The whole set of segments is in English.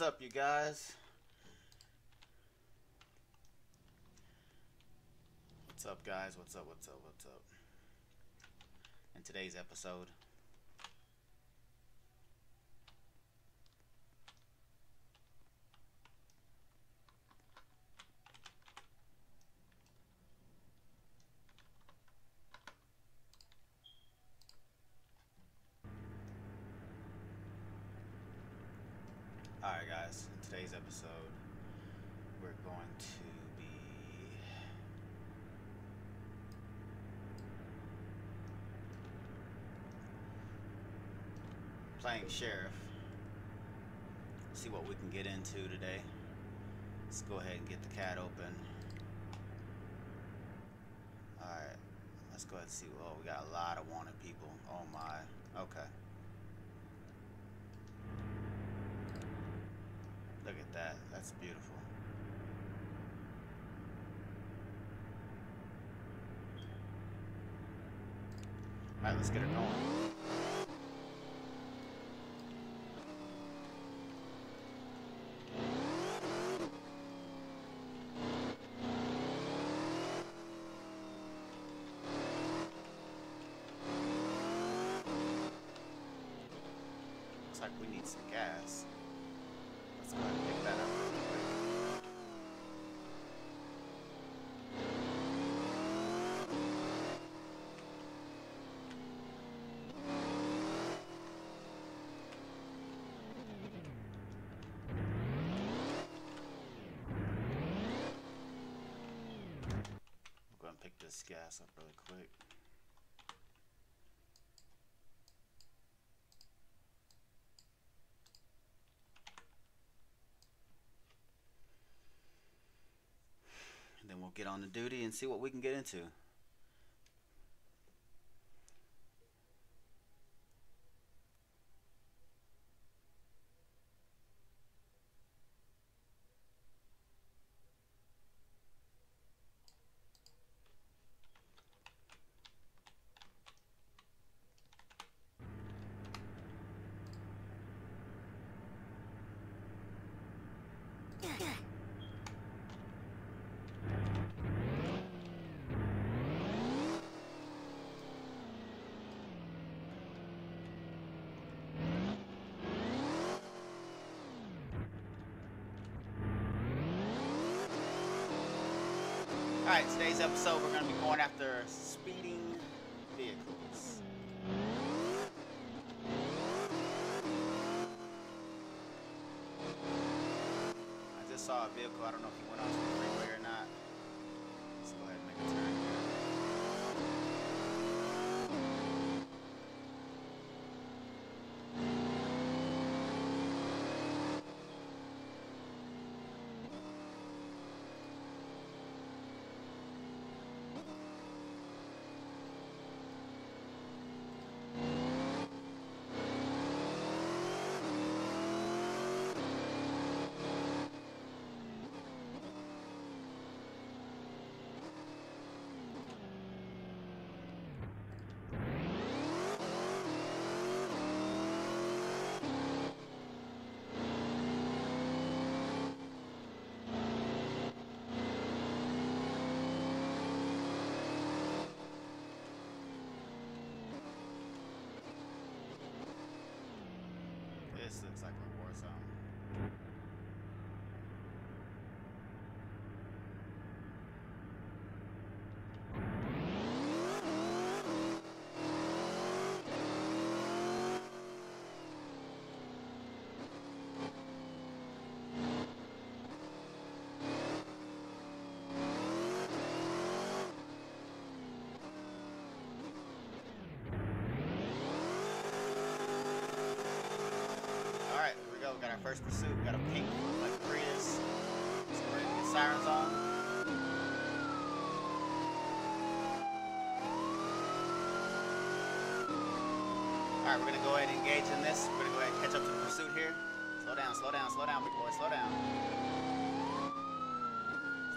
What's up, you guys? What's up, guys? What's up? What's up? What's up? In today's episode, Alright guys, in today's episode we're going to be playing sheriff. See what we can get into today. Let's go ahead and get the CAD open. Alright, let's go ahead and see. Oh, we got a lot of wanted people. Oh my. Okay. Look at that. That's beautiful. Alright, let's get her going. Looks like we need some gas. Let's go ahead and pick that up real quick. Go and pick this gas up really quick. Get on the duty and see what we can get into. Alright, today's episode we're going to be going after speeding vehicles. I just saw a vehicle, I don't know if he went onto the freeway or not. Let's go ahead and make a turn here. This looks like a war zone. Alright, here we go. We got our first pursuit. We got a pink, like Prius. Sirens on. Alright, we're gonna go ahead and engage in this. We're gonna go ahead and catch up to the pursuit here. Slow down, slow down, slow down, big boy, slow down.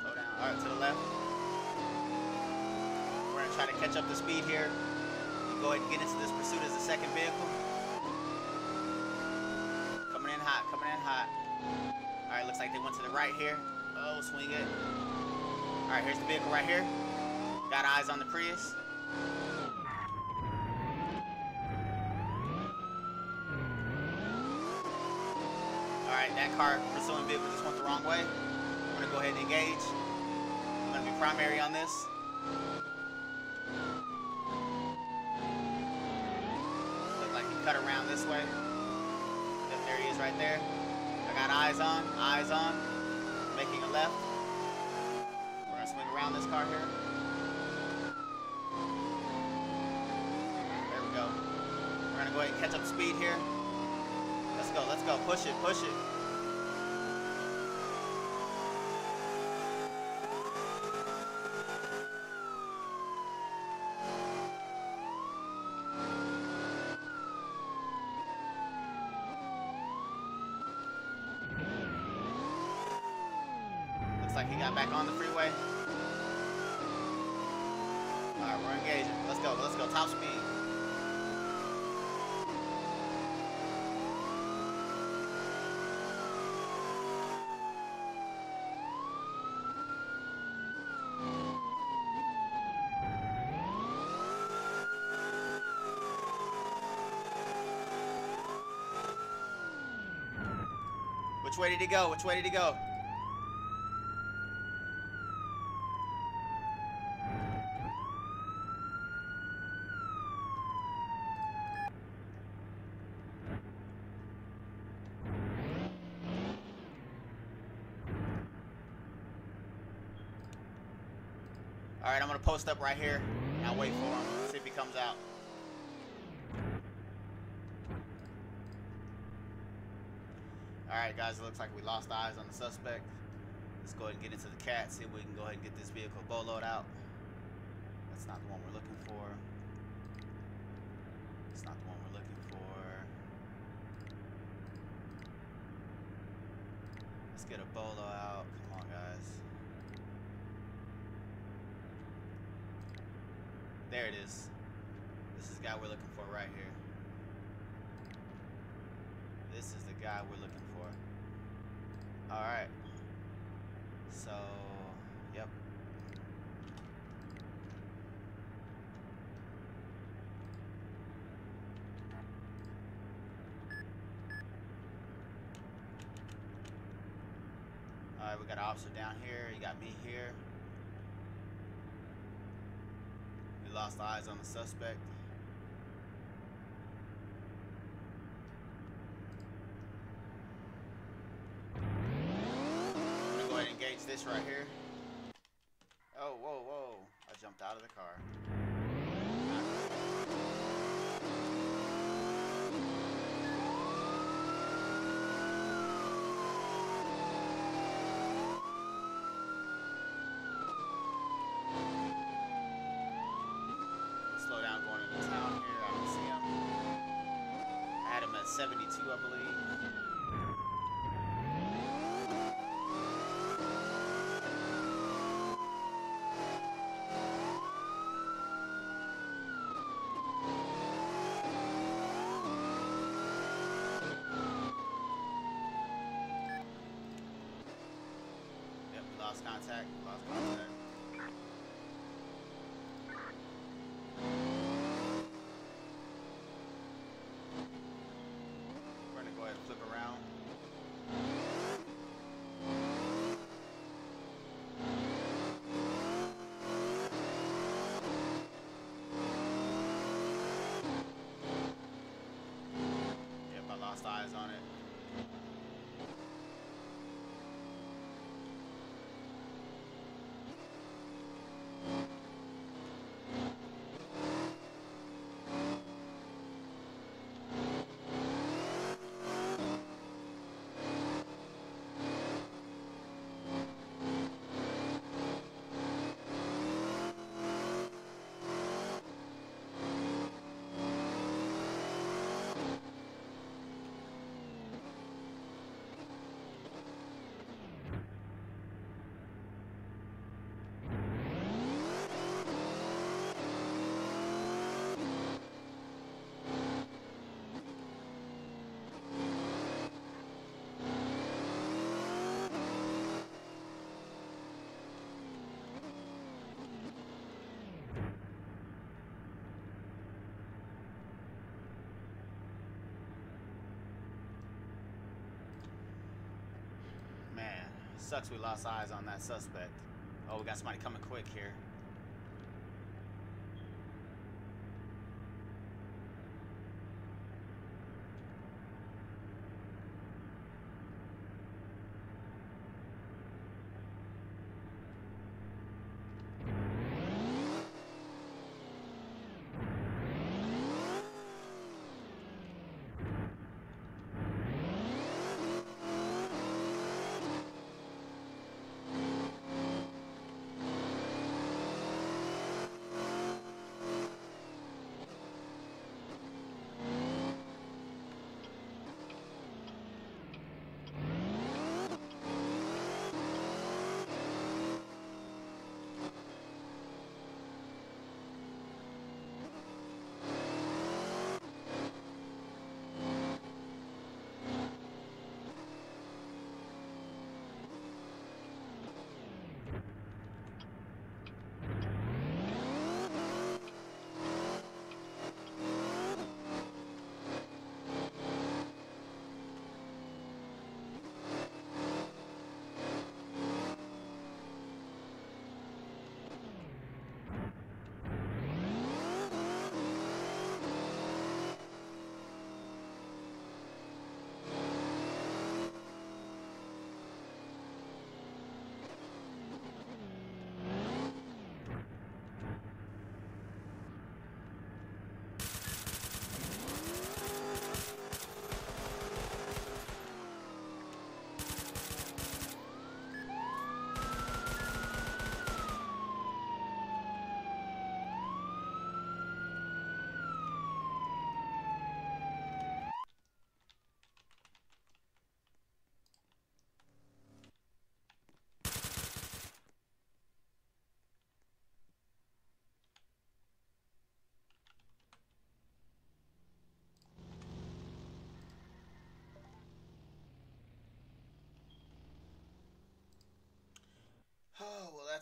Slow down. Alright, to the left. We're gonna try to catch up the speed here. And go ahead and get into this pursuit as the second vehicle. Coming in hot, coming in hot. Alright, looks like they went to the right here. Oh, swing it. Alright, here's the vehicle right here. Got eyes on the Prius. Alright, that car pursuing vehicle just went the wrong way. I'm gonna go ahead and engage. I'm gonna be primary on this. Look like he cut around this way. Yep, there he is right there. I got eyes on, eyes on. Making a left. We're gonna swing around this car here. There we go. We're gonna go ahead and catch up speed here. Let's go, let's go. Push it, push it. He got back on the freeway. Alright, we're engaging. Let's go, let's go. Top speed. Which way did he go? Which way did he go? Up right here and I'll wait for him. See if he comes out. Alright guys, it looks like we lost eyes on the suspect. Let's go ahead and get into the CAD, see if we can go ahead and get this vehicle boloed out. That's not the one we're looking for. It's not the one we're looking for. Let's get a bolo out. Come on guys. There it is. This is the guy we're looking for right here. This is the guy we're looking for. Alright. So, yep. Alright, we got an officer down here. You got me here. We lost eyes on the suspect. I'm gonna go ahead engage this right here. Oh, whoa, whoa. I jumped out of the car. Slow down going into town here. I don't see him. I had him at 72, I believe. Yep, lost contact. Lost contact. We're gonna go ahead and flip around. Eyes on it. Sucks we lost eyes on that suspect. Oh, we got somebody coming quick here.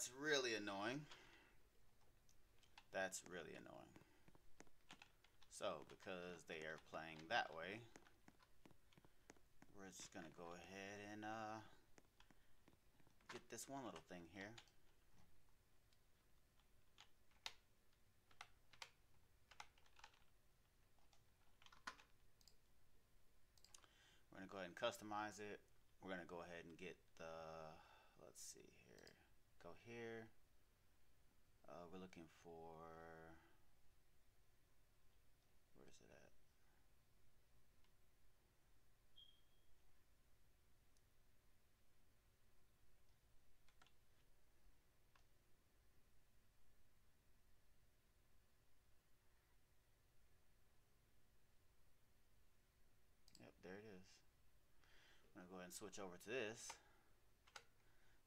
That's really annoying. That's really annoying. So, because they are playing that way, we're just going to go ahead and uh, get this one little thing here. We're going to go ahead and customize it. We're going to go ahead and get the, let's see go here. Uh, we're looking for, where is it at? Yep, there it is. I'm going to go ahead and switch over to this.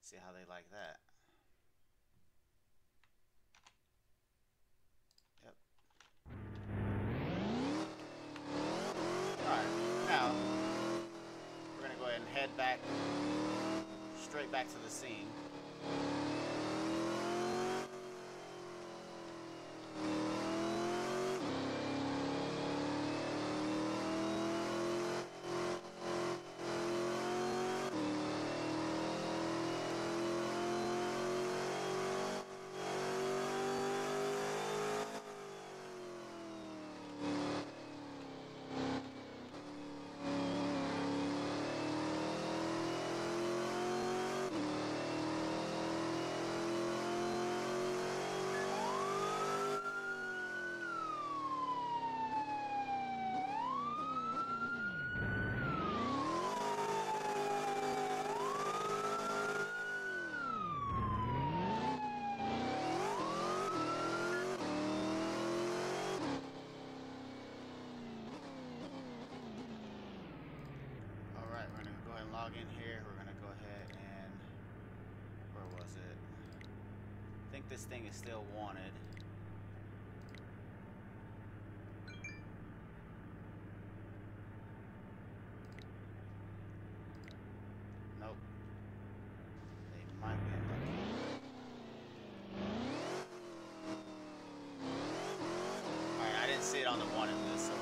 See how they like that. Now, we're going to go ahead and head back, straight back to the scene. In here. We're going to go ahead and, where was it? I think this thing is still wanted. Nope. They might be unlucky. Alright, I didn't see it on the wanted list, so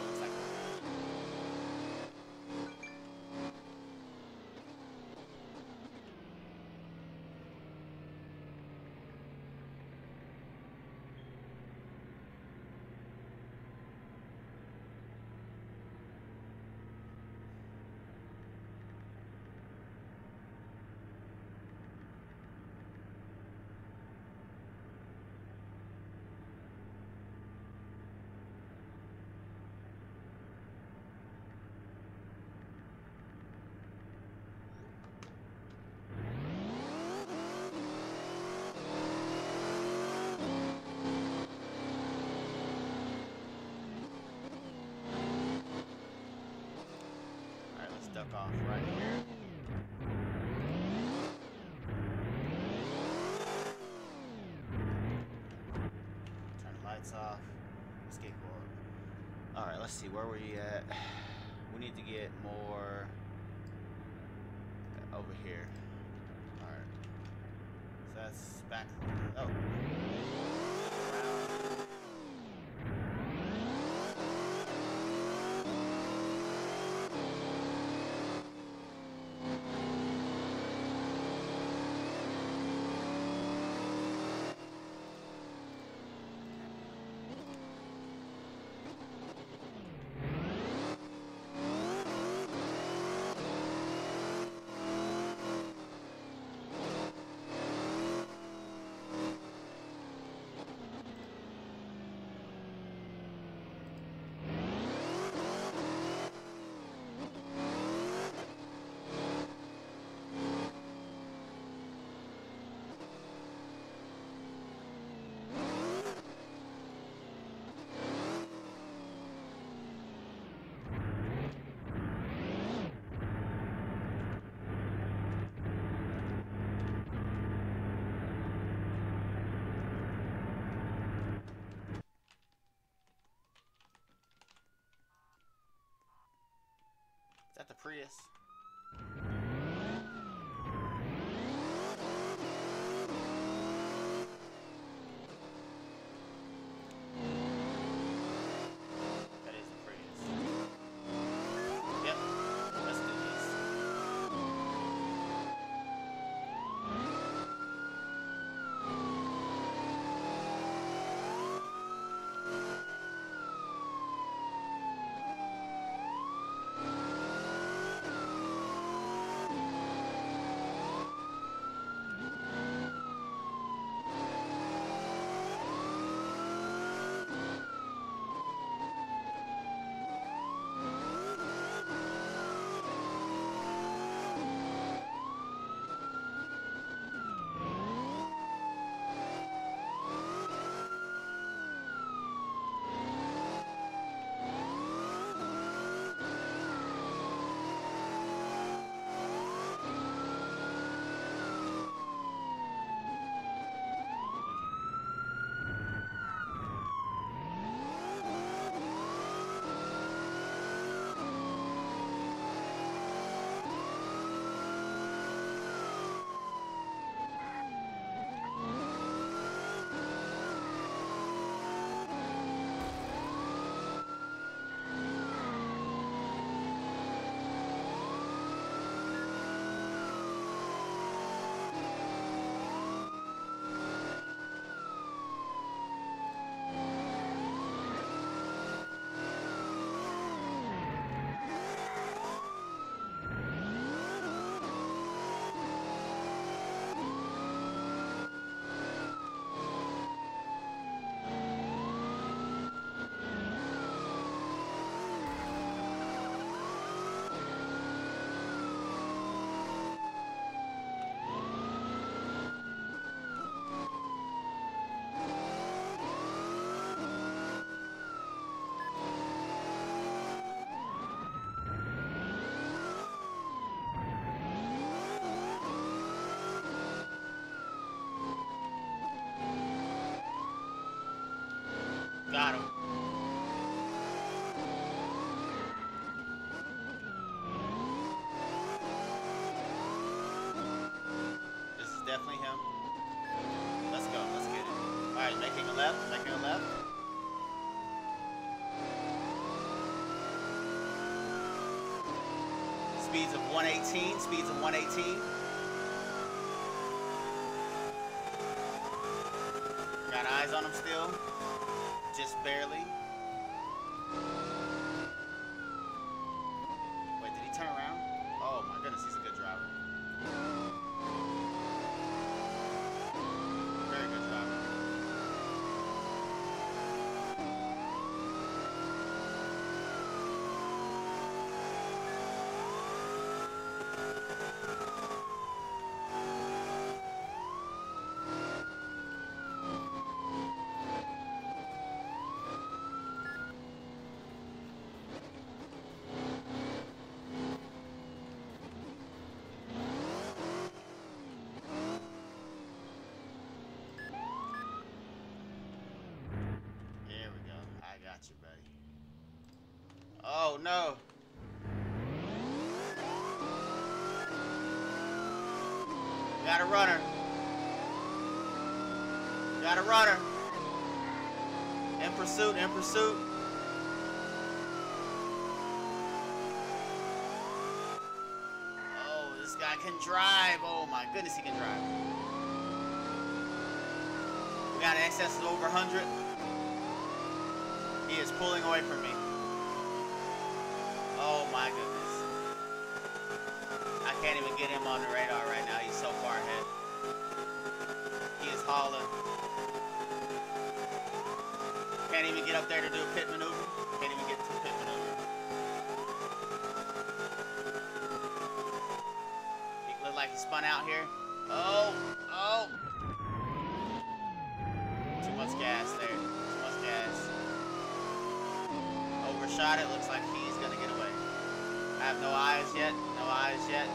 stuck off right here. Turn the lights off. Skateboard. Alright, let's see, where were you at? We need to get more over here. Alright. So that's back. Oh. That the Prius? Speeds of 118. Speeds of 118. Oh no. Got a runner. Got a runner. In pursuit, in pursuit. Oh, this guy can drive. Oh my goodness, he can drive. We got an excess of over 100. He is pulling away from me. Oh my goodness. I can't even get him on the radar right now. He's so far ahead. He is hauling. Can't even get up there to do a pit maneuver. Can't even get to a pit maneuver. He looked like he spun out here. Oh, oh. Too much gas there. Too much gas. Overshot it. Looks like he's gonna get away. I have no yet. No eyes yet.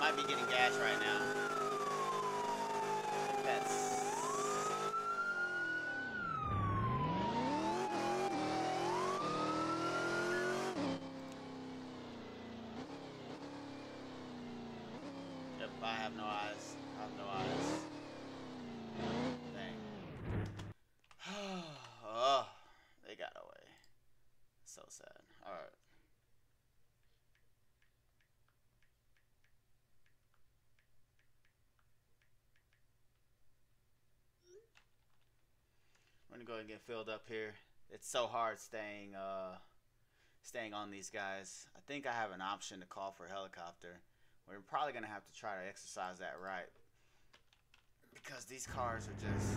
Might be getting gas right now. I have no eyes. I have no eyes. Dang. oh, they got away. So sad. Alright. We're gonna go ahead and get filled up here. It's so hard staying uh staying on these guys. I think I have an option to call for a helicopter. We're probably gonna have to try to exercise that right. Because these cars are just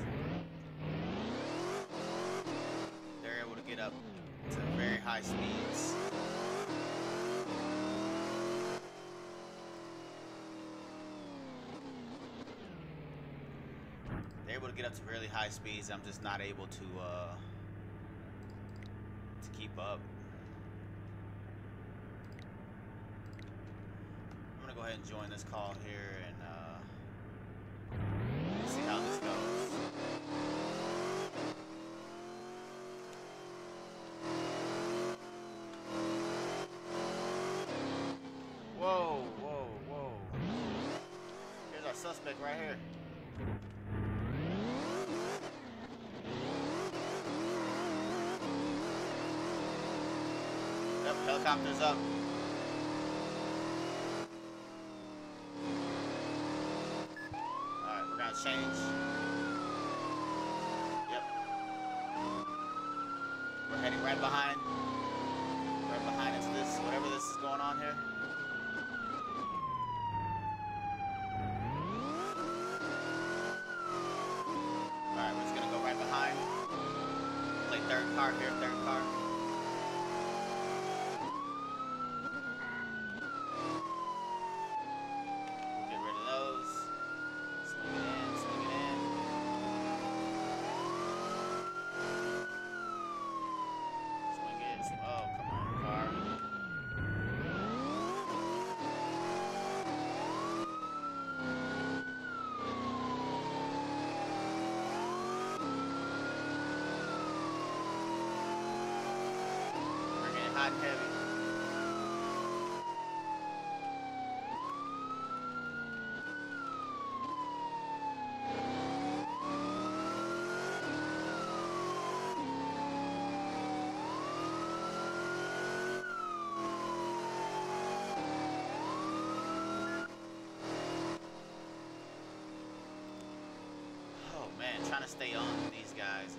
they're able to get up to very high speeds. Get up to really high speeds. I'm just not able to uh, to keep up. I'm gonna go ahead and join this call here and uh, see how this goes. Whoa, whoa, whoa. Here's our suspect right here. Helicopter's up. And heavy. Oh man, trying to stay on these guys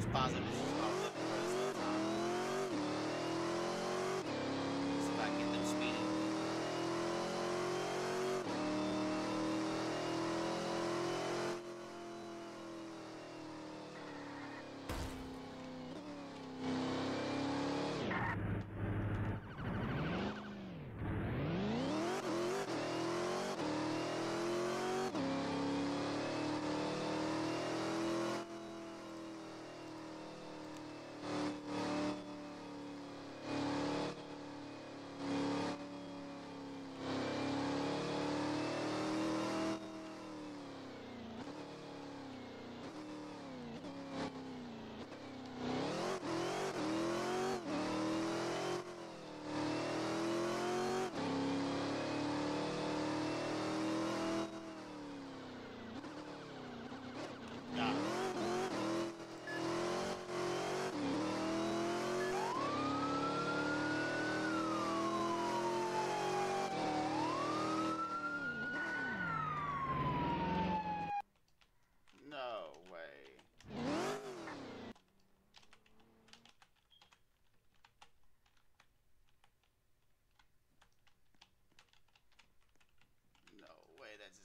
was positive.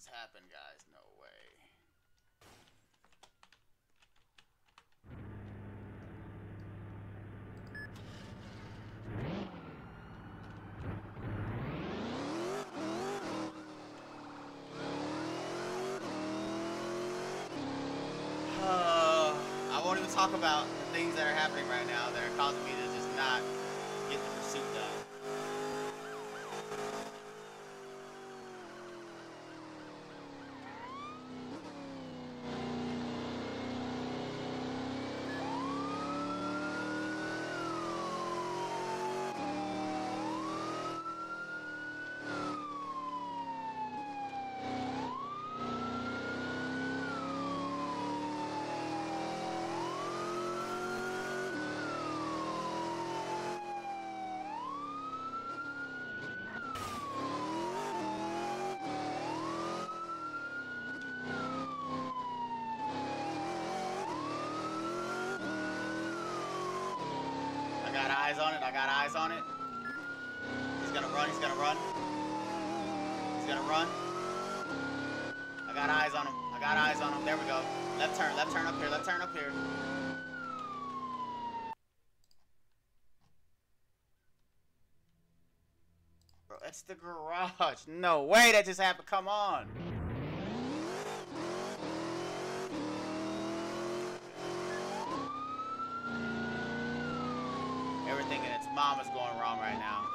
Just happened, guys. No way. Talk about the things that are happening right now that are causing me to just not get the pursuit done. I got eyes on it. I got eyes on it. He's gonna run. He's gonna run. He's gonna run. I got eyes on him. I got eyes on him. There we go. Left turn. Left turn up here. Left turn up here. Bro, that's the garage. No way that just happened. Come on. Everything in its mom is going wrong right now.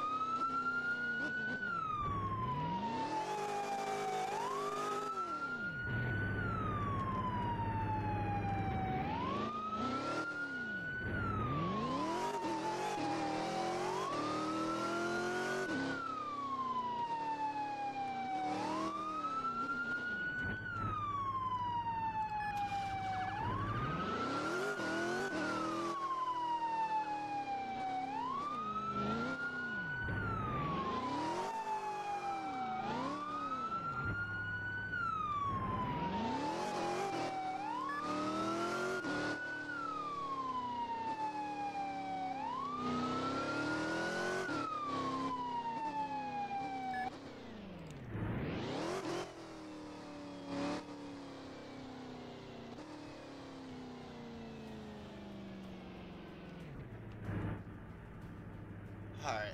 Alright,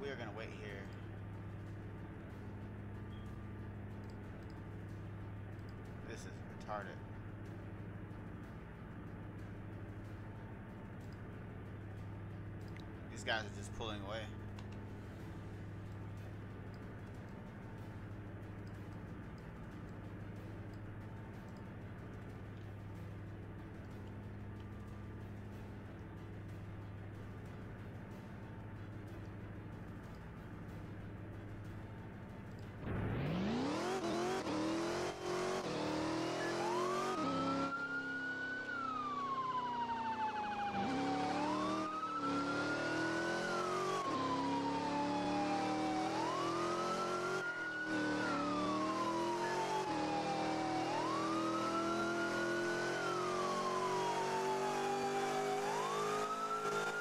we are gonna wait here.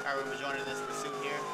Right, we're joining this pursuit here.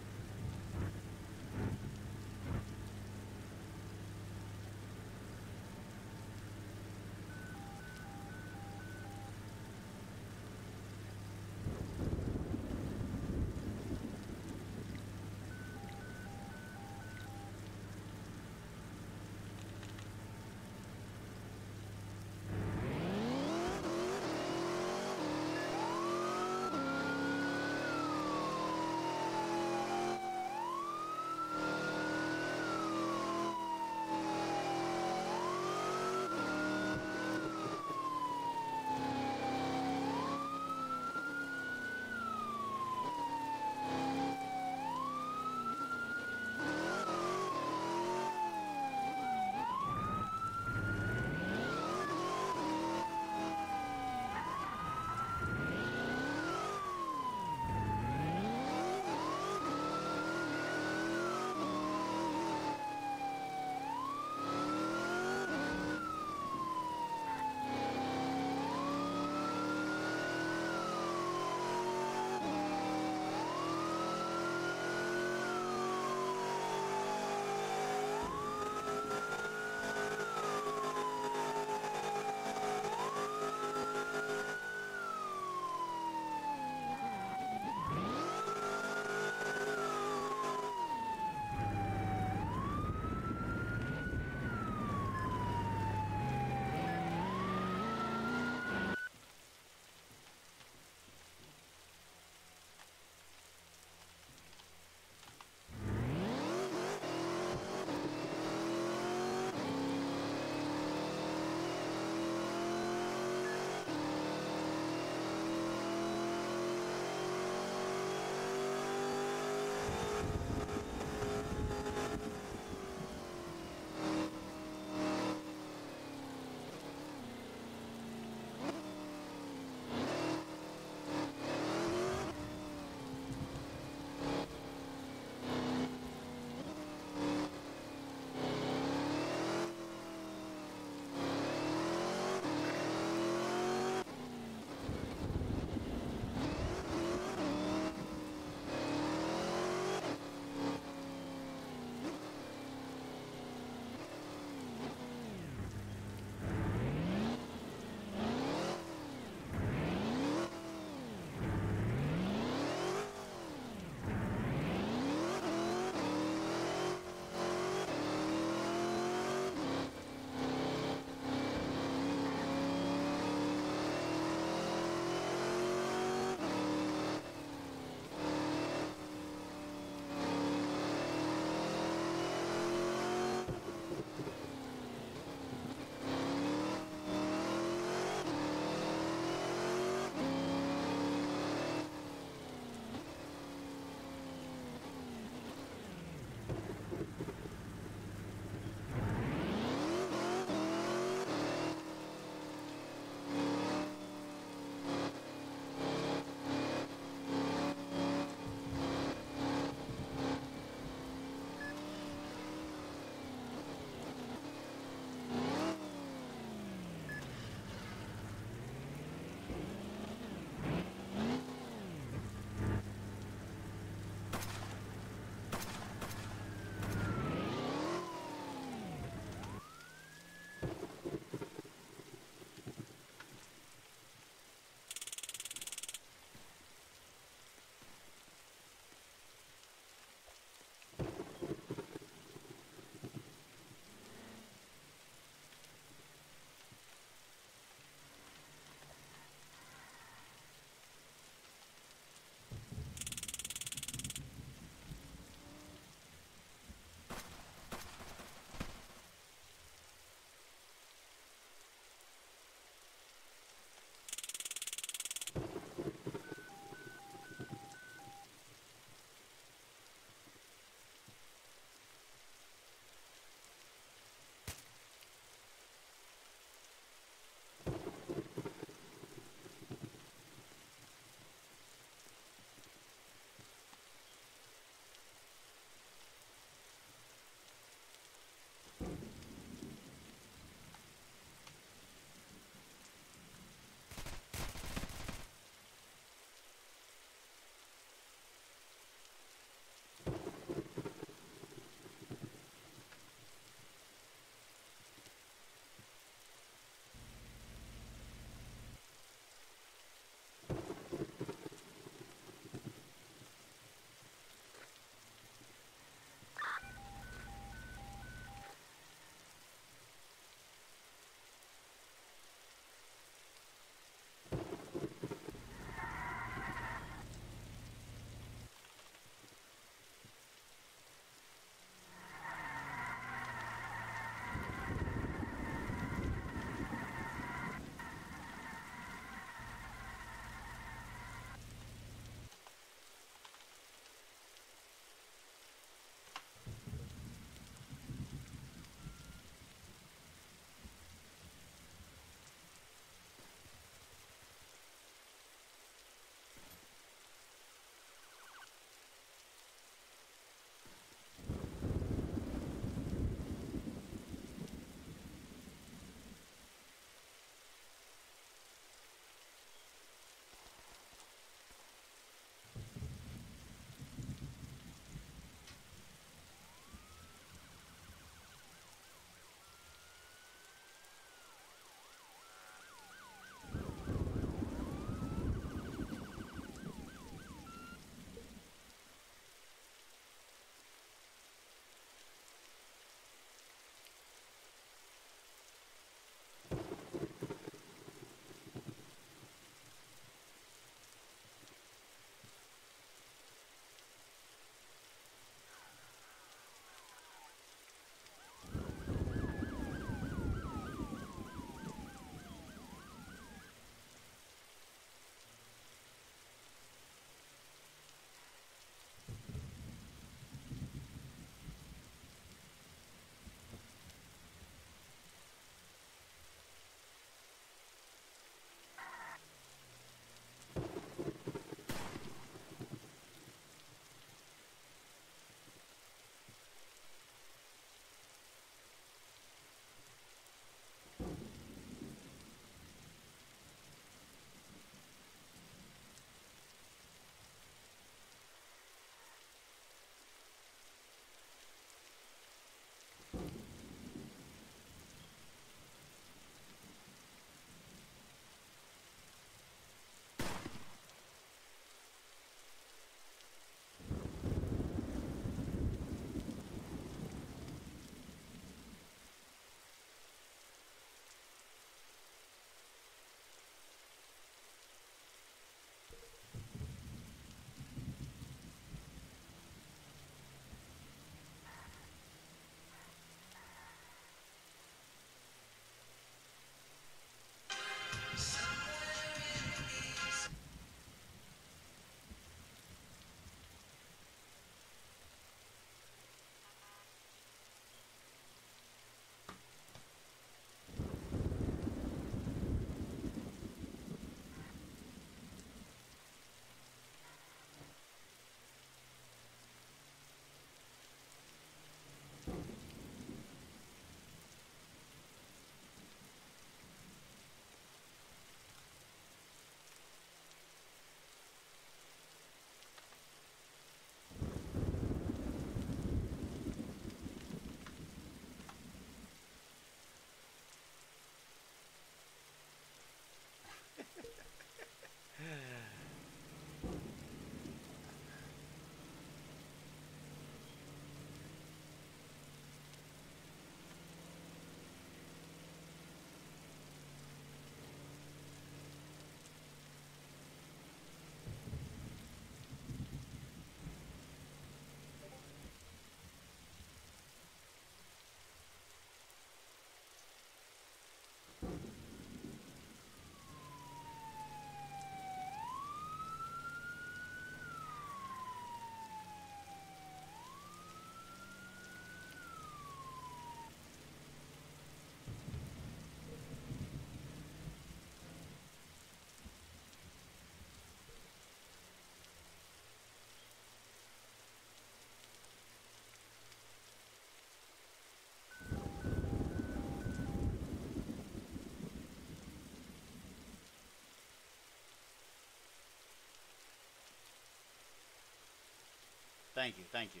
Thank you, thank you.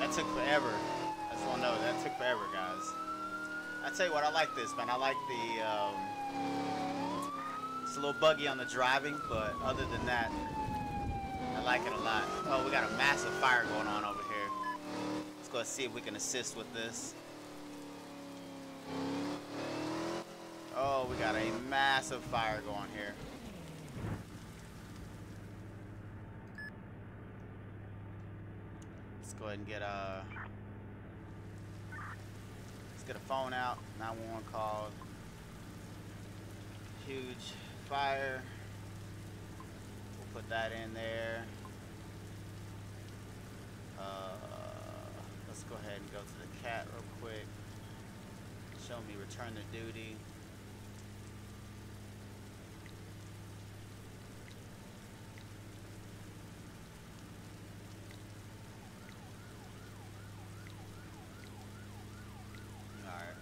That took forever. I just want know that took forever, guys. I tell you what, I like this, man. I like the. Um, a little buggy on the driving, but other than that, I like it a lot. Oh, we got a massive fire going on over here. Let's go see if we can assist with this. Oh, we got a massive fire going here. Let's go ahead and get a. Let's get a phone out. 911 call. Huge fire. We'll put that in there. Uh, let's go ahead and go to the CAD real quick. Show me return to duty. Alright.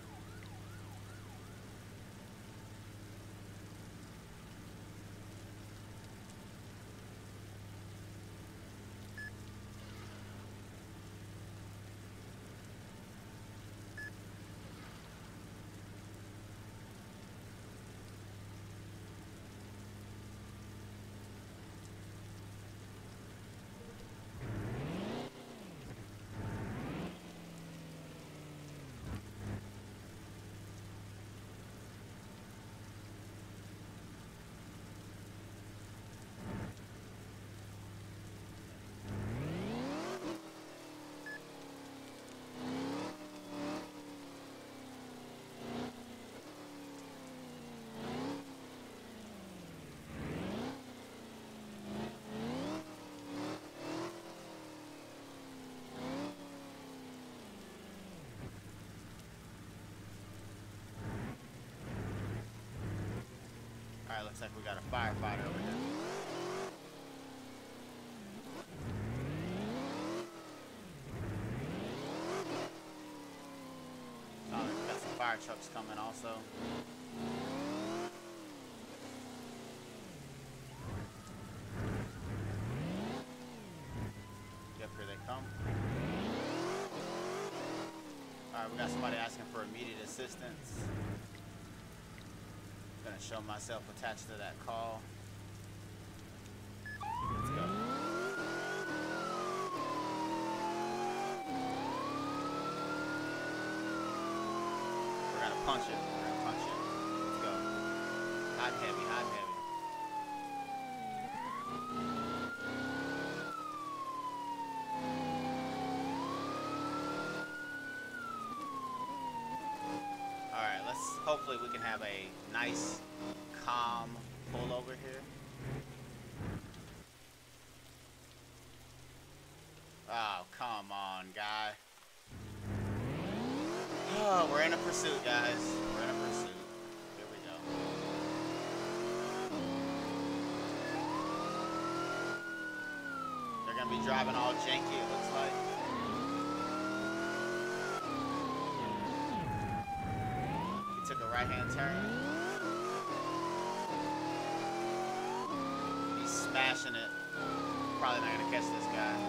Alright, looks like we got a firefighter over here. Oh, we got some fire trucks coming also. Yep, here they come. Alright, we got somebody asking for immediate assistance. I'm show myself attached to that call. Let's go. We're gonna punch it. Let's go. Hot and heavy, hot and heavy. Alright, let's hopefully we can have a nice calm pull over here. Oh, come on, guy. Oh, we're in a pursuit, guys. We're in a pursuit. Here we go. They're gonna be driving all janky, it looks like. He took a right-hand turn. He's smashing it. Probably not gonna catch this guy.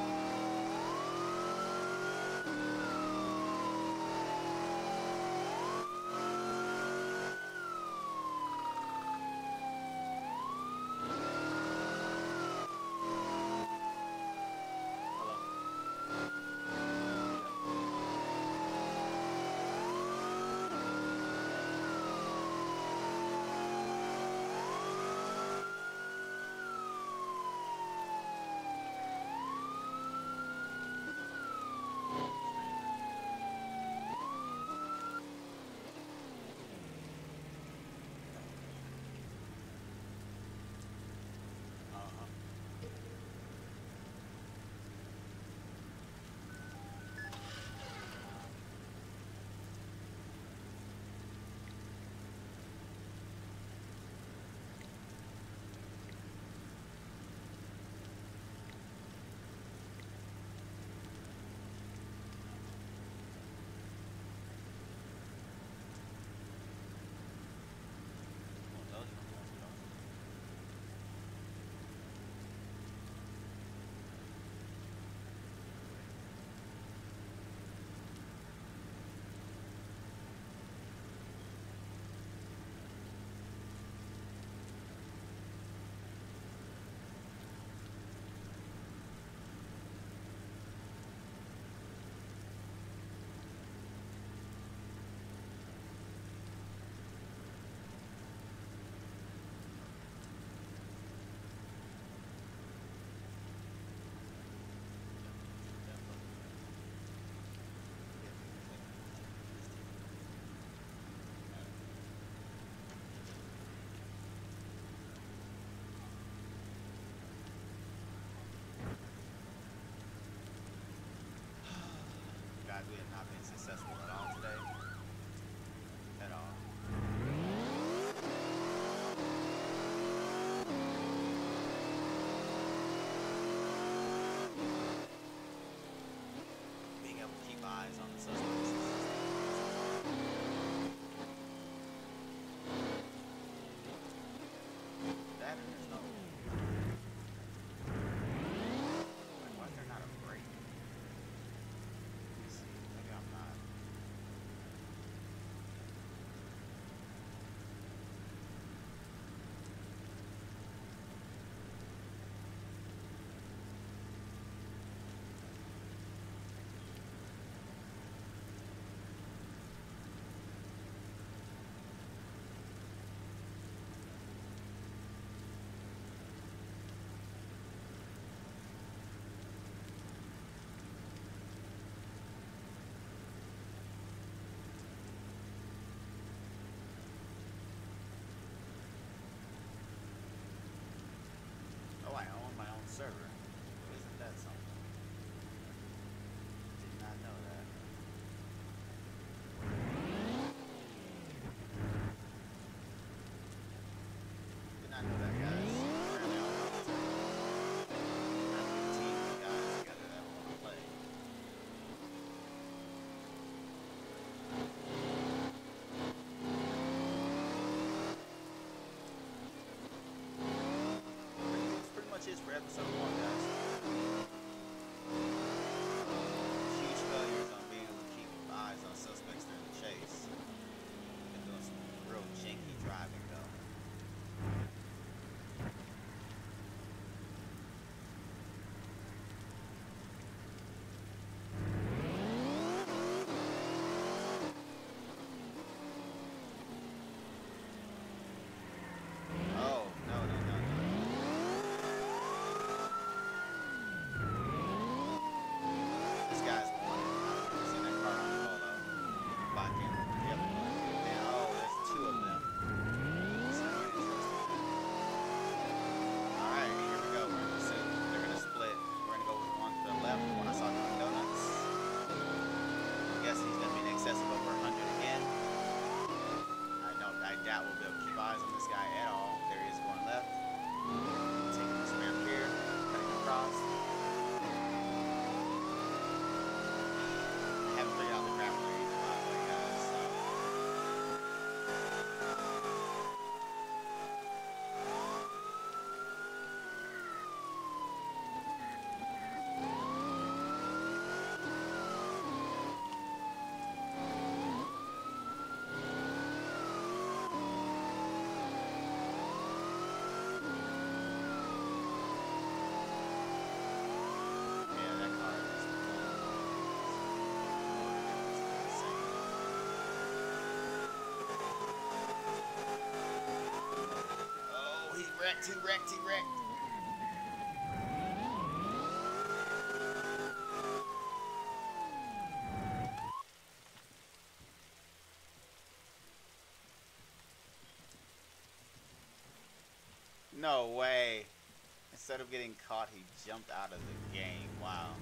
successful at all. Being able to keep eyes on the suspects. That server. is for episode one, guys. No way. Instead of getting caught, he jumped out of the game. Wow.